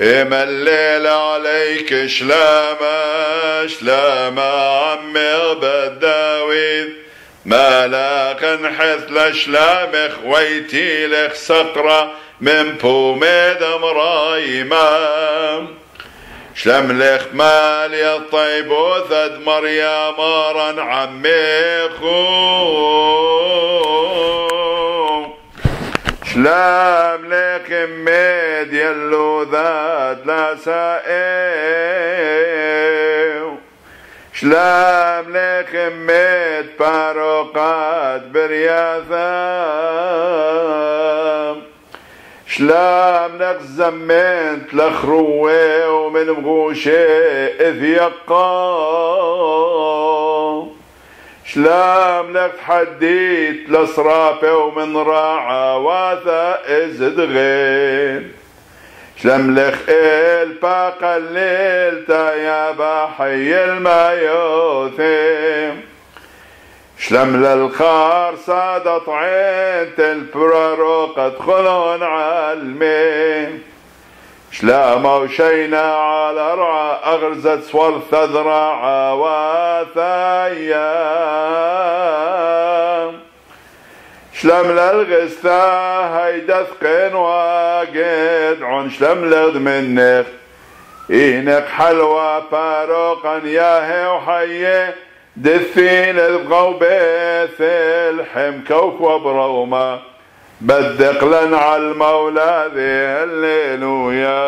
إما الليل عليك شلامة شلامة عمي بداويد ملاك نحث لشلام خويتي لك سقرة من بوميد مرايمة شلم لك مال يا الطيب وثد مريم عمي خو شلام لك ميد يلو ذات لا سائل. شلام لك ميد باروقات برياثام شلام لك زمنت لخروة ومن مغوشة إذ يقام. شلام لك حديت لصرافة ومن راعة واثا ازد غين شلم لك الباقة الليل يا بحي المايوثيم شلم للخار صادت عين البرارو قد خلون عالمين شلامة وشينا على رعى أغرزت سوال ثذرع وثايا شلم للغستا هيدا ثقين واقد عن شلم لغد منك إنك حلوة فاروقا ياهي وحية دثين الغوبيث الحم كوكب روما بدق لنا على المولى ذي الليل وياه